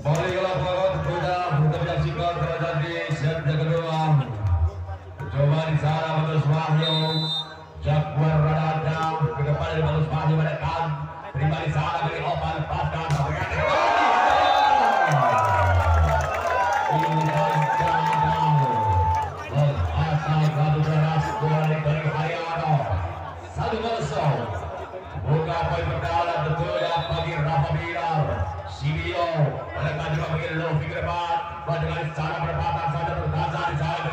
Baliklah pelawan sudah untuk menyaksikan set yang. Coba di. Jaguar berada ke depan dari Bagus Wahyu menekan. Terima di sana dari lepaskan. Juga bagi Lofi ke depan. Dengan cara perempatan saja tertaza di sana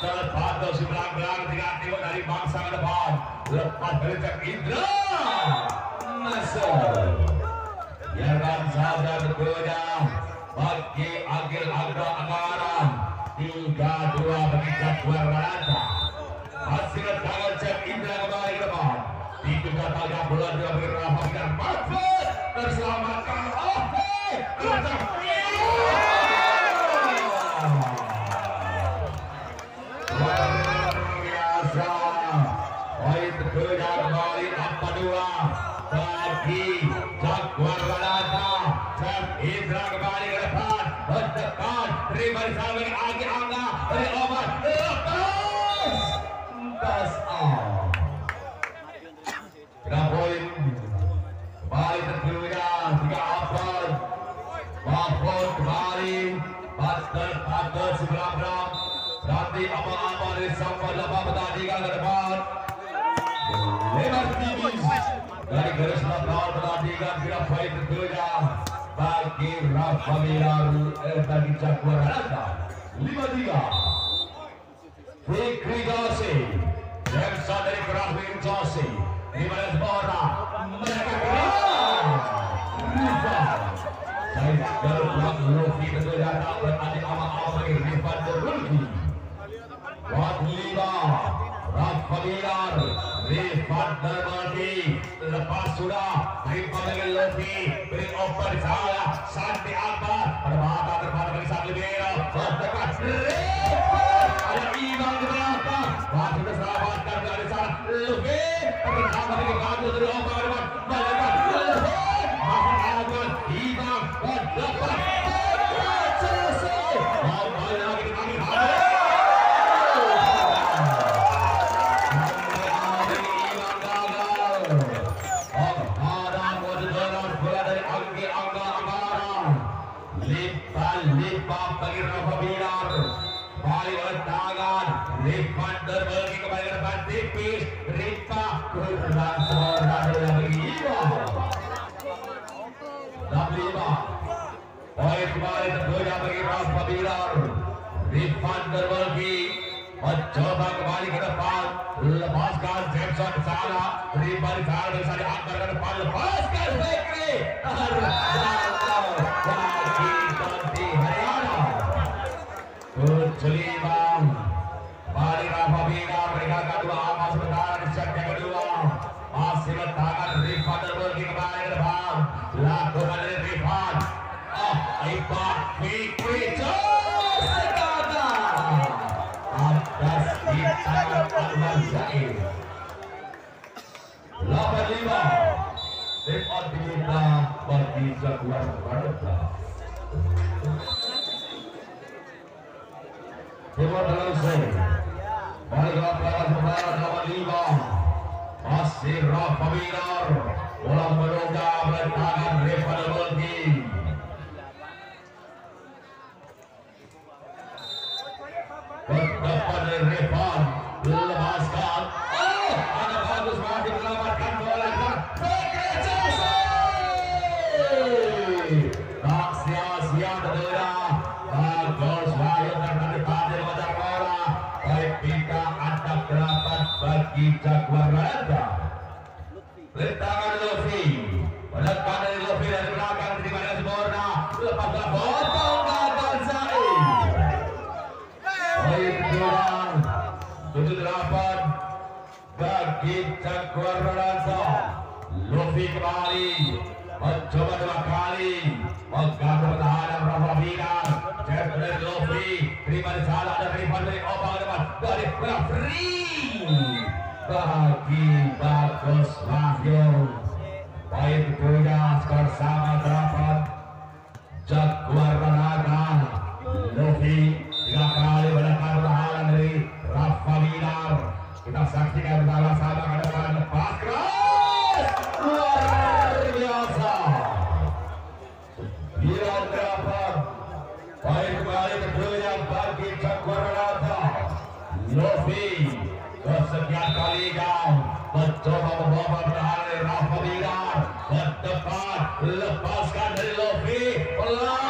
Pantel Pato si belakang tiga tiga dari bangsa ke depan. Lepas Chan Indra. Masuk. Biarkan saja tentunya bagi Agil Agro Agaran. Tiga dua bagi Jaguar Rata. Hasil tangan Chan Indra kembali ke depan. Diduga tanda bulan dua berapa Mahfud terselamatkan 2022 अब पटुआ की जब बड़ा था जब एक लाख बारी रफात और तकान ट्रिमर सामने आगे आना अरे ओवर बस आ राहुल बारी तकबीरा दिया आपन बहुत बारी बस कर आदर्श ब्राह्मण राधे अमर अमर संपन्न बाबा दादी का दरबार dari garis belakang pertandingan tiga poin tentunya bagi Rafa Milar eh, bagi Jaguar lima tiga Fikri Gasi Jackson dari Kerahwin Josi lima belas orang. Mereka Rifa saya berbuat Luffy tentunya tak beradik ama-ama bagi Rifa Derulki Wat lima. Rafa Milar Rifat Lepas sudah dengan Luffy beri open saya Santi Akbar pada mata terpada Santi Bera berdekat Rifat ada Iman di belakang. Masih terselamatkan dari sana. Luffy bersama dengan bagus dari ke depan melakukan Luffy masih Agun Iman berdekat selesai Lipat bagi Rafa Bilar Balik oleh tangan Lipat terbagi kembali ke depan tipis Lipat kurang seorang dari lima Dan lima Poin kembali tentunya bagi Rafa Bilar Lipat terbagi Mencoba kembali ke depan Lepaskan Jackson ke sana Lipat di sana bisa diangkat ke depan Lepaskan Fikri Bagi Timur selesai. Baiklah pembalap lawan lima. Masih Rafa. Di sana ada Rifan dari Obang depan dari free bagi Bagus Wahyu. Luffy kesekian kalinya mencoba membawa pertahanan Rafa Binar ke depan. Lepaskan dari Luffy pelan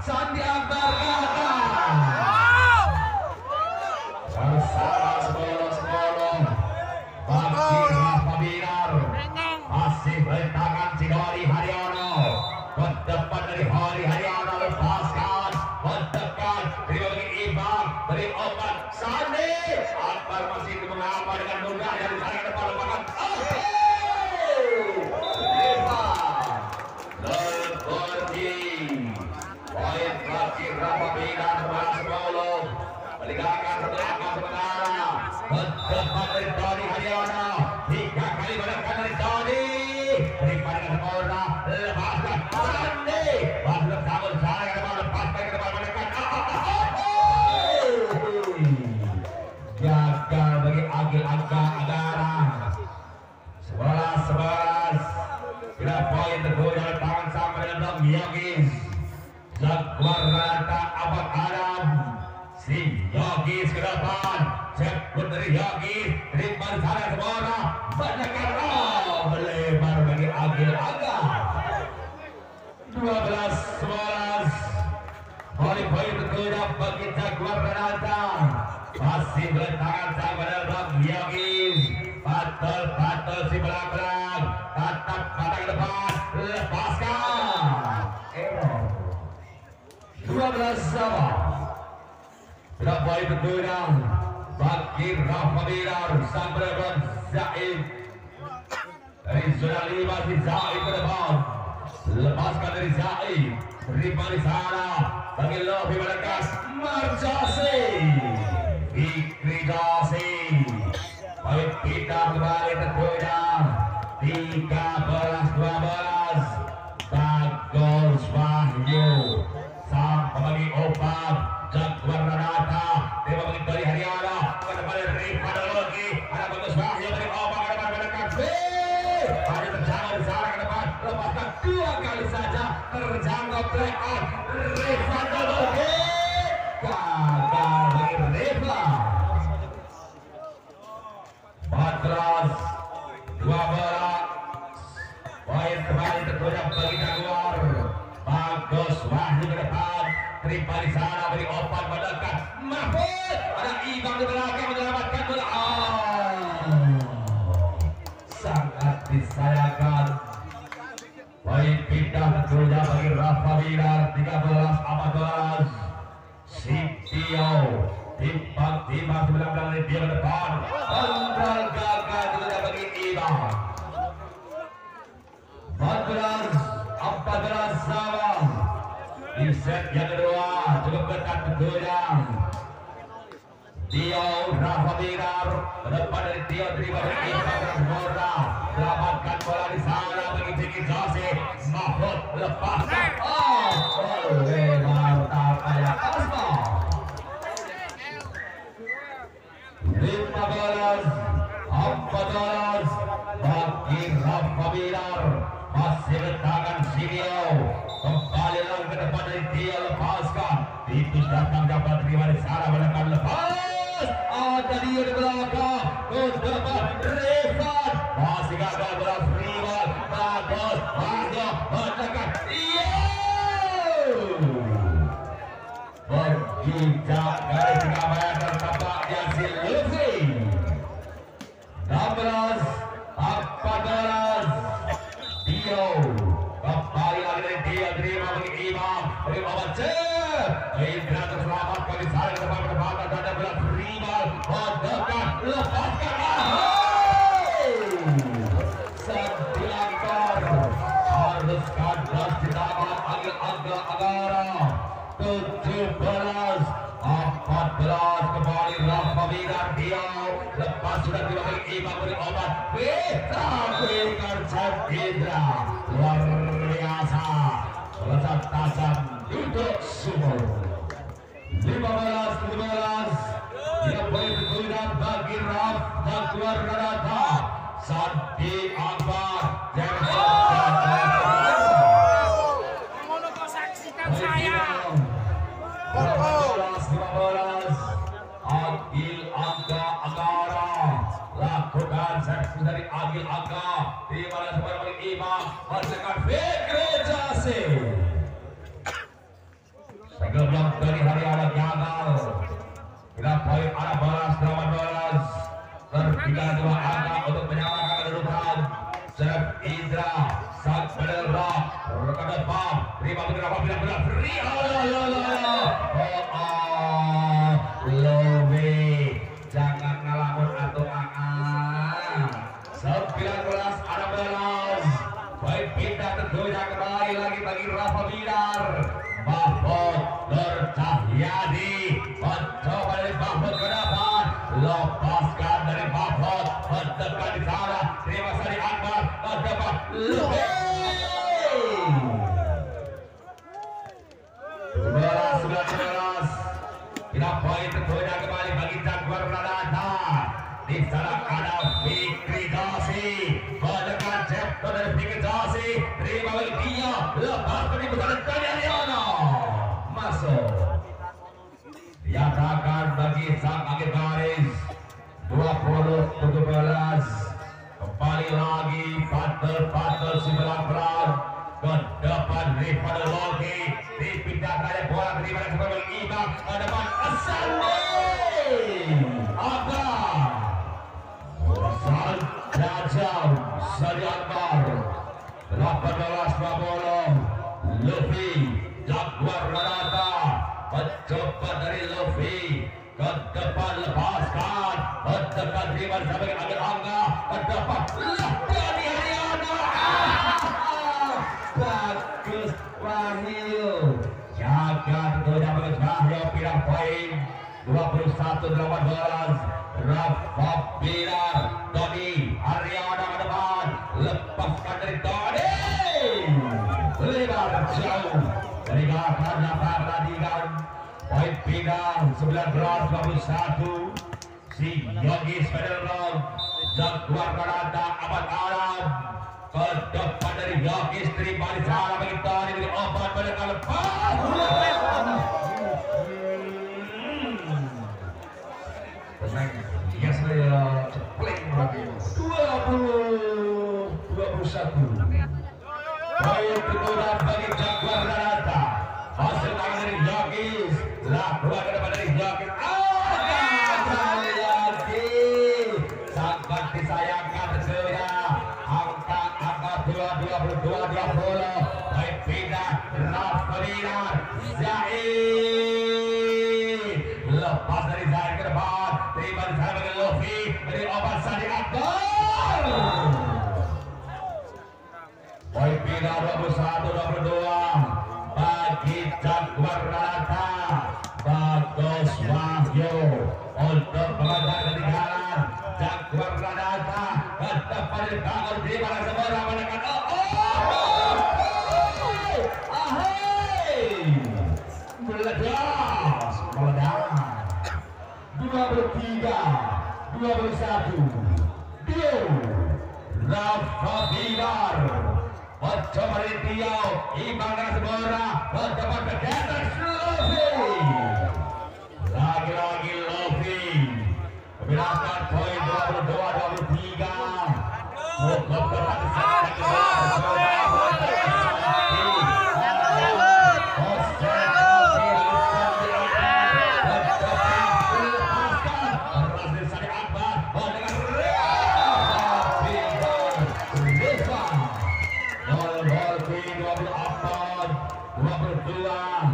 Sandi Akbar Yogis ke depan cepet dari Yogis di sana semua menekan oh melebar bagi Agil Angka 12 11 poin-poin tentunya bagi Jaguar Rata masih bertangan sama Bang Yogis batal-batal si belakang. Tatap mata ke depan lepaskan. Error 12 sama Poin tentunya Bilar sampai dengan Zaid dari zona 5 si Zaid ke depan. Lepaskan dari Zaid terima di sana. Bagi Lofi Melekas Marjasi. Fikri Jasi. Baik kita kembali tentunya 13-12 Bagus Wahyu. Sang pembagi obat Jaguar Ranata Terima bagi dari Haryana Pada pada Rifat lagi Ada bagus Wahyu dari obat Ada pada menekan Hanya terjangkau di sana ke Lepaskan dua kali saja. Terjangkau play on di sana beri opat mendekat Mahfud. Ada Ibang di belakang menyelamatkan bola. Oh, sangat disayangkan. Poin pindah tentunya bagi Rafa Winar 13 14 Sitio timbang-timbang 19 menit dia ke depan Andal gagal tentunya bagi Iman 14 14 sama. Di set yang kedua cukup ketat tentunya Tio Rafa Binar ke terima dari Iman Mora selamatkan bola di sana Vicky Jose Mahfud lepaskan 17 14 kembali Rafa Winar Dio lepas sudah dibagi Imam beri obat Petra berikan Cep Indra luar biasa Lesat tajam duduk sumur 15 15 Dia boleh berguna bagi Raf dan keluar rata Sandi Akbar Jackson dan Ngono kok saksikan saya. 15 15 Agil Angga Agara lakukan servis dari Agil Angga di mana sebuah balik Imam menekan Fikri Jasi sebelum dari hari ada gagal kita poin ada balas 18 tertiga dua angka untuk menyamakan kedudukan Chef Indra sang penerba ke depan terima beberapa apa bila kembali bagi Jaguar Pradana di sana ada Fikri Dasi mendekat Jepto dari Fikri Dasi terima bagi dia lepas dari besar dari Ariana masuk diatakan bagi sang akhir garis 20 17 kembali lagi partner-partner sembilan peran ke depan depan Asani Abang Hasan Jajam Sari Akbar 18 Babolo Luffy Jaguar Ranata mencoba dari Luffy ke lepaskan Ariana. Bagus 21 nomor 12 Rafa Bilar Tony Aryawan ke depan. Lepaskan dari Tony. Lebar jauh. Lebar karena pertandingan poin final 19 21 si Yogi Spederlong Jaguar Kanada Ahmad Alam. Ke depan dari Yogi Sri Manis bagi Tony dari Obat pada lepas! Tenang, ya saya cepleng lagi 20 21 Baik kemudian bagi Jaguar Ranata Hasil tangan dari Yogis Lakukan ke depan dari Yogis Ah, kali lagi Sangat disayangkan tentunya Angka angka 22 22 20 Binar Zaid Tio Imbang dengan Sebora Mencoba ke Ketek Lofi Lagi-lagi Lofi Kebilangan poin 22-23 Cukup ketat sana Abdullah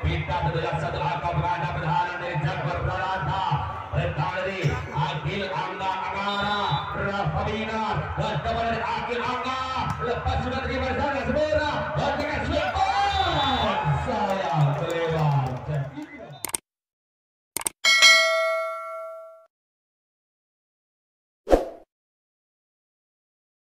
pita terdekat setelah kau berada berhala dari jam berperata bertari akil angga amara rafabina dan akil angga lepas sudah terima sana